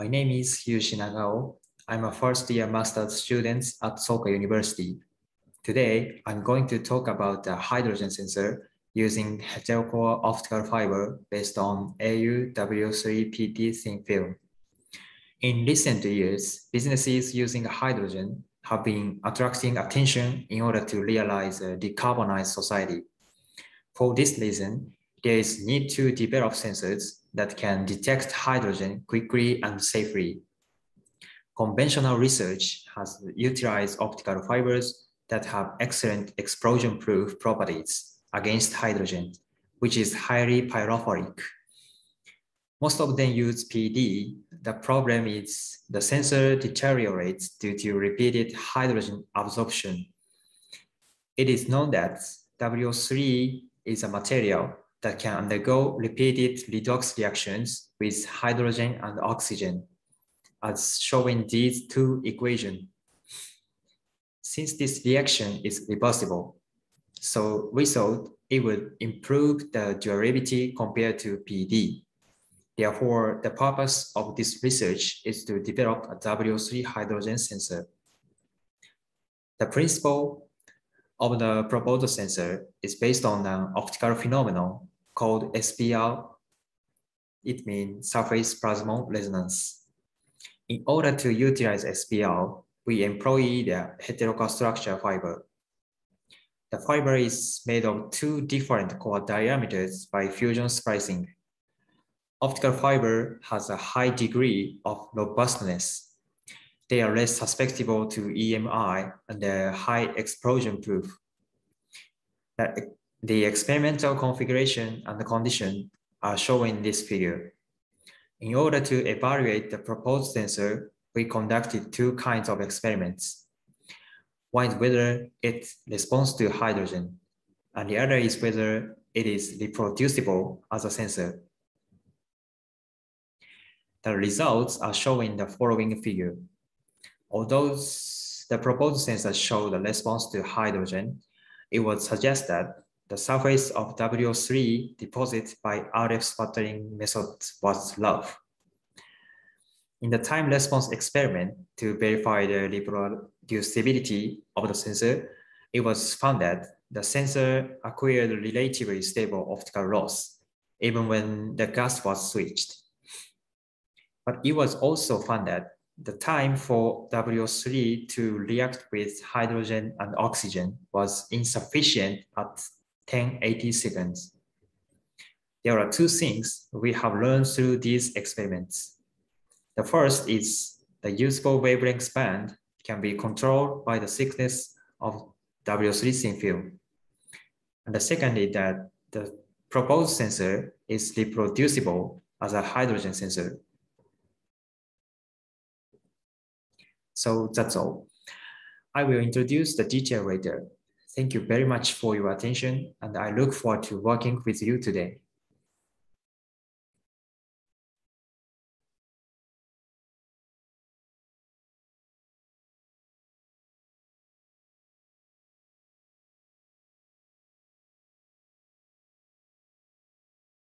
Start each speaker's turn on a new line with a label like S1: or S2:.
S1: My name is Hiroshi Nagao. I'm a first year master's student at Soka University. Today, I'm going to talk about the hydrogen sensor using heterocore optical fiber based on AU-WO3-PD thin film. In recent years, businesses using hydrogen have been attracting attention in order to realize a decarbonized society. For this reason, there is need to develop sensors that can detect hydrogen quickly and safely. Conventional research has utilized optical fibers that have excellent explosion-proof properties against hydrogen, which is highly pyrophoric. Most of them use PD. The problem is the sensor deteriorates due to repeated hydrogen absorption. It is known that WO3 is a material that can undergo repeated redox reactions with hydrogen and oxygen, as shown in these two equations. Since this reaction is reversible, so we thought it would improve the durability compared to PD. Therefore, the purpose of this research is to develop a WO3 hydrogen sensor. The principle of the proposed sensor is based on an optical phenomenon called SPR. It means surface plasmon resonance. In order to utilize SPR, we employ the heterocore structure fiber. The fiber is made of two different core diameters by fusion splicing. Optical fiber has a high degree of robustness. They are less susceptible to EMI and a high explosion proof. The experimental configuration and the condition are shown in this figure. In order to evaluate the proposed sensor, we conducted two kinds of experiments. One is whether it responds to hydrogen, and the other is whether it is reproducible as a sensor. The results are shown in the following figure. Although the proposed sensor showed a response to hydrogen, it was suggested the surface of WO3 deposit by RF sputtering method was low. In the time response experiment to verify the reproducibility of the sensor, it was found that the sensor acquired relatively stable optical loss, even when the gas was switched. But it was also found that the time for WO3 to react with hydrogen and oxygen was insufficient at 1080 seconds. There are two things we have learned through these experiments. The first is the useful wavelength band can be controlled by the thickness of WO3 thin film. And the second is that the proposed sensor is reproducible as a hydrogen sensor. So that's all. I will introduce the detail later. Thank you very much for your attention, and I look forward to working with you today.